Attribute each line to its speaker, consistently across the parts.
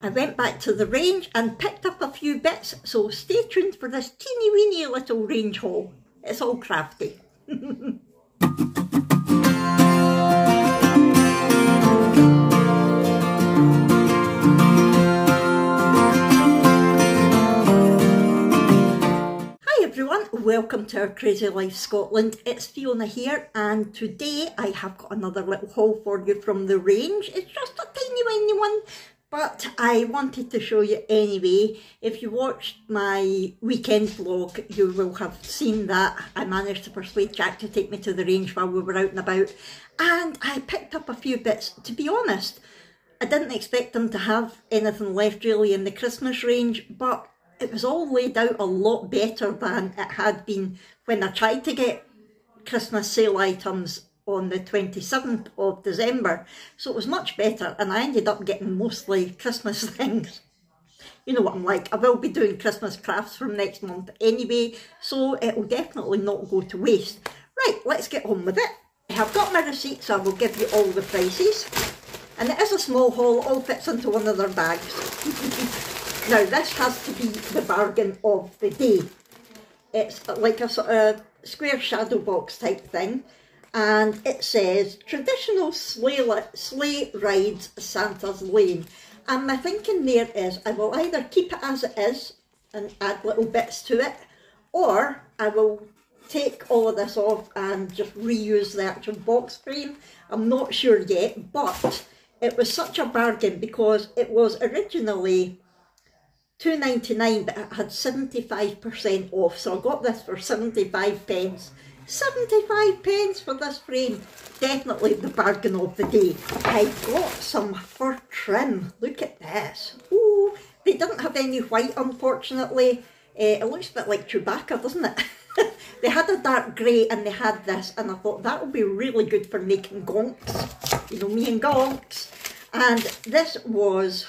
Speaker 1: I went back to the range and picked up a few bits, so stay tuned for this teeny weeny little range haul. It's all crafty. Hi everyone, welcome to our Crazy Life Scotland. It's Fiona here and today I have got another little haul for you from the range. It's just a tiny tiny one but I wanted to show you anyway. If you watched my weekend vlog, you will have seen that I managed to persuade Jack to take me to the range while we were out and about. And I picked up a few bits. To be honest, I didn't expect them to have anything left really in the Christmas range, but it was all laid out a lot better than it had been when I tried to get Christmas sale items on the 27th of December. So it was much better and I ended up getting mostly Christmas things. You know what I'm like, I will be doing Christmas crafts from next month anyway, so it will definitely not go to waste. Right, let's get on with it. I have got my receipt so I will give you all the prices. And it is a small haul, all fits into one of their bags. now this has to be the bargain of the day. It's like a sort of square shadow box type thing and it says traditional sleigh, sleigh rides Santa's Lane. And my thinking there is I will either keep it as it is and add little bits to it, or I will take all of this off and just reuse the actual box frame. I'm not sure yet, but it was such a bargain because it was originally two ninety nine, but it had 75% off. So I got this for 75 pence 75 pence for this frame. Definitely the bargain of the day. I got some fur trim. Look at this. Ooh, they didn't have any white unfortunately. Uh, it looks a bit like Chewbacca, doesn't it? they had a dark grey and they had this and I thought that would be really good for making gonks. You know, me and gonks. And this was,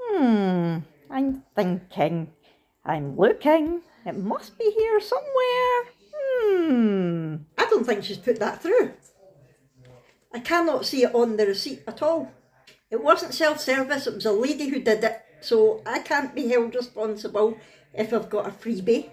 Speaker 1: hmm, I'm thinking, I'm looking, it must be here somewhere. Hmm, I don't think she's put that through. I cannot see it on the receipt at all. It wasn't self-service, it was a lady who did it, so I can't be held responsible if I've got a freebie.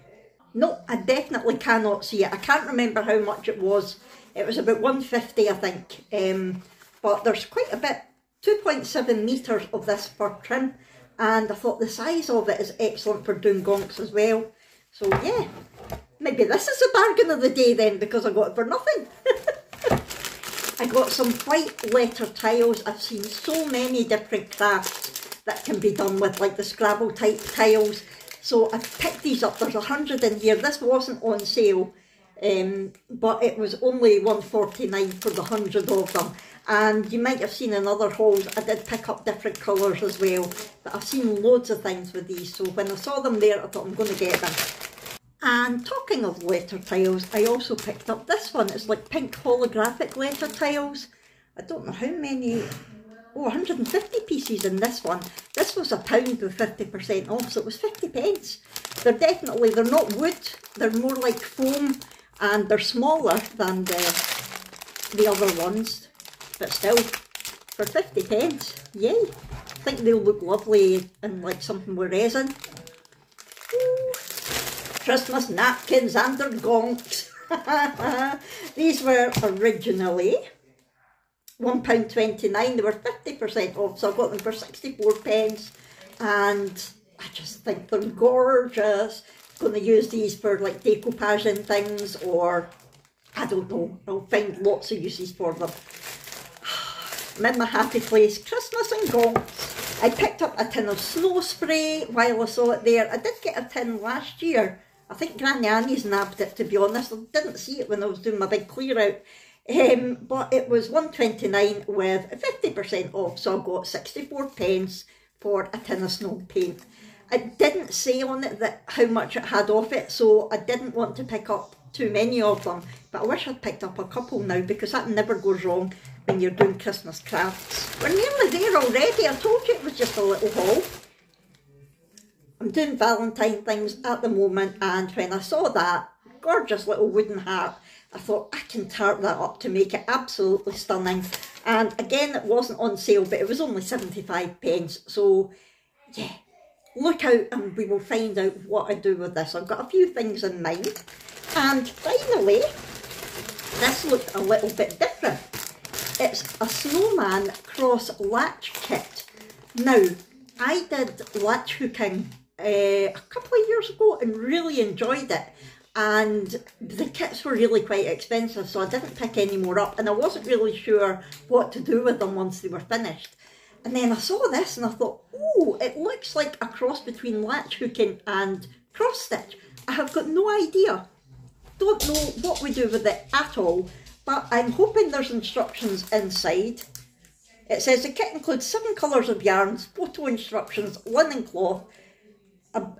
Speaker 1: No, I definitely cannot see it. I can't remember how much it was. It was about 150 I think. Um, but there's quite a bit, 2.7 metres of this fur trim. And I thought the size of it is excellent for doing gonks as well. So yeah, maybe this is the bargain of the day then because I got it for nothing. I got some white letter tiles. I've seen so many different crafts that can be done with like the Scrabble type tiles. So I picked these up. There's a hundred in here. This wasn't on sale, um, but it was only 149 for the hundred of them. And you might have seen in other hauls, I did pick up different colours as well. But I've seen loads of things with these. So when I saw them there, I thought I'm going to get them. And talking of letter tiles, I also picked up this one. It's like pink holographic letter tiles. I don't know how many, oh, 150 pieces in this one. This was a pound with 50% off, so it was 50 pence. They're definitely, they're not wood, they're more like foam and they're smaller than the, the other ones. But still, for 50 pence, yay. I think they'll look lovely in like something with resin. Christmas napkins and their gonks. These were originally £1.29. They were 50% off, so I got them for 64 pence. And I just think they're gorgeous. Going to use these for like decoupage and things, or I don't know. I'll find lots of uses for them. I'm in my happy place. Christmas and gonks. I picked up a tin of snow spray while I saw it there. I did get a tin last year I think Granny Annie's nabbed it to be honest. I didn't see it when I was doing my big clear out. Um, but it was 129 with 50% off, so I got 64 pence for a tin of snow paint. It didn't say on it that how much it had off it, so I didn't want to pick up too many of them. But I wish I'd picked up a couple now because that never goes wrong when you're doing Christmas crafts. We're nearly there already. I told you it was just a little haul. I'm doing Valentine things at the moment and when I saw that gorgeous little wooden heart, I thought I can tart that up to make it absolutely stunning. And again, it wasn't on sale, but it was only 75 pence. So, yeah, look out and we will find out what I do with this. I've got a few things in mind. And finally, this looked a little bit different. It's a snowman cross latch kit. Now, I did latch hooking uh, a couple of years ago and really enjoyed it and the kits were really quite expensive so I didn't pick any more up and I wasn't really sure what to do with them once they were finished. And then I saw this and I thought, oh, it looks like a cross between latch hooking and cross stitch. I have got no idea. Don't know what we do with it at all, but I'm hoping there's instructions inside. It says the kit includes seven colours of yarns, photo instructions, linen cloth,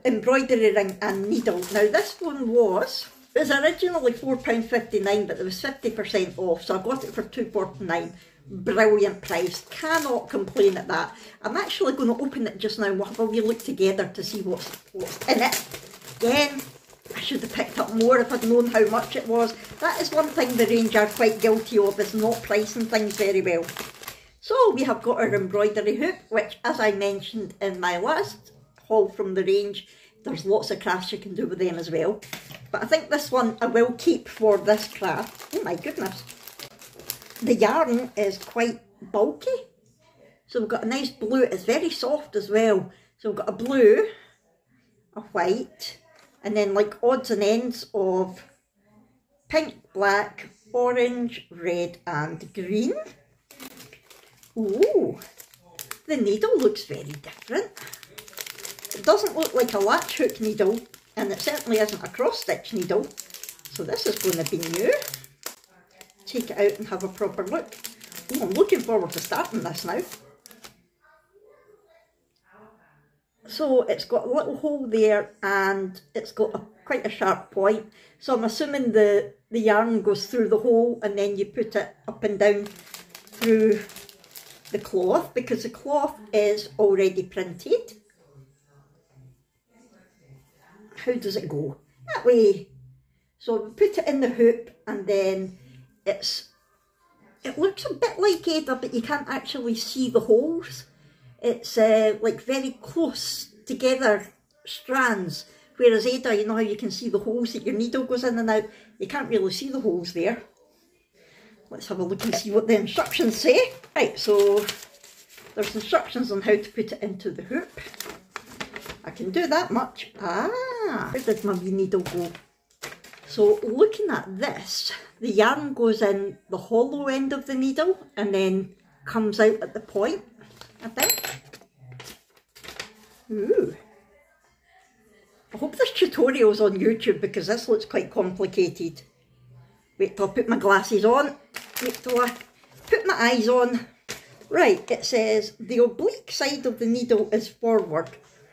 Speaker 1: embroidery ring and needle. Now this one was, it was originally £4.59 but there was 50% off so I got it for two forty nine. Brilliant price, cannot complain at that. I'm actually going to open it just now we'll have a wee look together to see what's, what's in it. Again, I should have picked up more if I'd known how much it was. That is one thing the range are quite guilty of, is not pricing things very well. So we have got our embroidery hoop, which as I mentioned in my last haul from the range. There's lots of crafts you can do with them as well. But I think this one I will keep for this craft. Oh my goodness. The yarn is quite bulky. So we've got a nice blue. It's very soft as well. So we've got a blue, a white, and then like odds and ends of pink, black, orange, red and green. Ooh, the needle looks very different. It doesn't look like a latch hook needle and it certainly isn't a cross stitch needle. So this is going to be new. Take it out and have a proper look. Oh, I'm looking forward to starting this now. So it's got a little hole there and it's got a, quite a sharp point. So I'm assuming the, the yarn goes through the hole and then you put it up and down through the cloth because the cloth is already printed. How does it go? That way. So we put it in the hoop and then it's, it looks a bit like Aida but you can't actually see the holes. It's uh, like very close together strands. Whereas Aida, you know how you can see the holes that your needle goes in and out? You can't really see the holes there. Let's have a look and see what the instructions say. Right, so there's instructions on how to put it into the hoop. I can do that much. Ah, where did my needle go? So looking at this, the yarn goes in the hollow end of the needle and then comes out at the point, I think. Ooh. I hope there's tutorials on YouTube because this looks quite complicated. Wait till I put my glasses on. Wait till I put my eyes on. Right, it says the oblique side of the needle is forward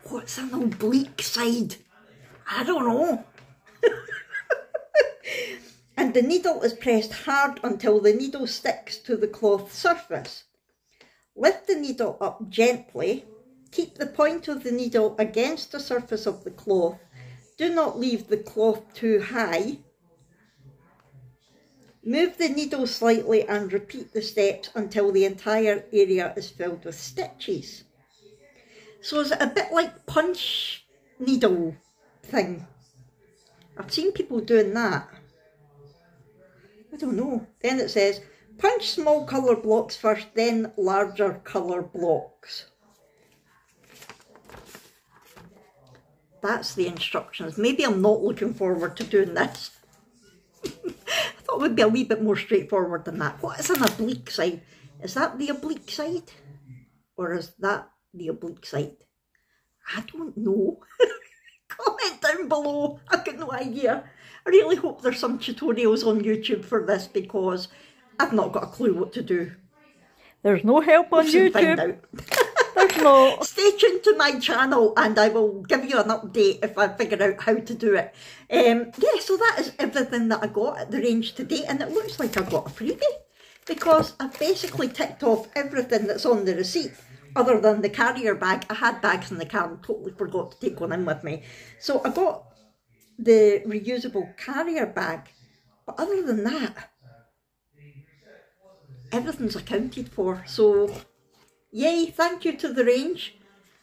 Speaker 1: What's an oblique side? I don't know. and the needle is pressed hard until the needle sticks to the cloth surface. Lift the needle up gently. Keep the point of the needle against the surface of the cloth. Do not leave the cloth too high. Move the needle slightly and repeat the steps until the entire area is filled with stitches. So is it a bit like punch needle thing? I've seen people doing that. I don't know. Then it says, punch small colour blocks first, then larger colour blocks. That's the instructions. Maybe I'm not looking forward to doing this. I thought it would be a wee bit more straightforward than that. What is an oblique side? Is that the oblique side? Or is that the oblique side? I don't know. Comment down below. I've got no idea. I really hope there's some tutorials on YouTube for this because I've not got a clue what to do.
Speaker 2: There's no help on YouTube. There's no.
Speaker 1: Stay tuned to my channel and I will give you an update if I figure out how to do it. Um, yeah, so that is everything that I got at the range today and it looks like I got a freebie because I've basically ticked off everything that's on the receipt other than the carrier bag. I had bags in the car and totally forgot to take one in with me. So I got the reusable carrier bag. But other than that, everything's accounted for. So, yay, thank you to the range.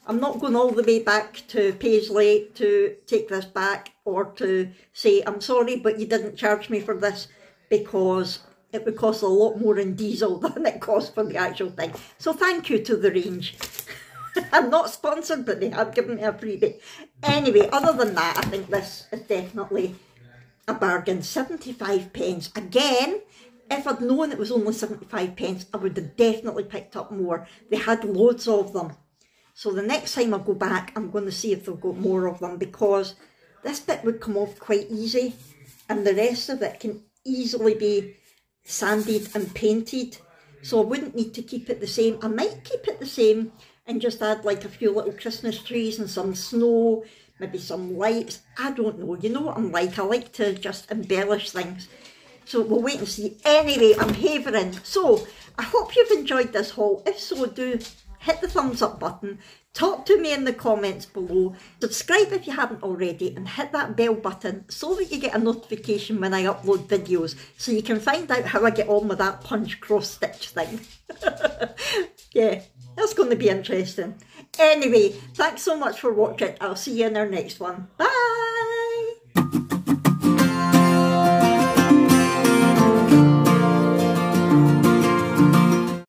Speaker 1: I'm not going all the way back to Paisley to take this back or to say, I'm sorry, but you didn't charge me for this because it would cost a lot more in diesel than it cost for the actual thing. So thank you to the range. I'm not sponsored, but they have given me a freebie. Anyway, other than that, I think this is definitely a bargain. 75 pence. Again, if I'd known it was only 75 pence, I would have definitely picked up more. They had loads of them. So the next time I go back, I'm going to see if they've got more of them because this bit would come off quite easy and the rest of it can easily be sanded and painted. So I wouldn't need to keep it the same. I might keep it the same and just add like a few little Christmas trees and some snow, maybe some lights. I don't know. You know what I'm like. I like to just embellish things. So we'll wait and see. Anyway, I'm havering. So I hope you've enjoyed this haul. If so, do hit the thumbs up button, talk to me in the comments below, subscribe if you haven't already and hit that bell button so that you get a notification when I upload videos so you can find out how I get on with that punch cross stitch thing. yeah, that's going to be interesting. Anyway, thanks so much for watching. I'll see you in our next one. Bye!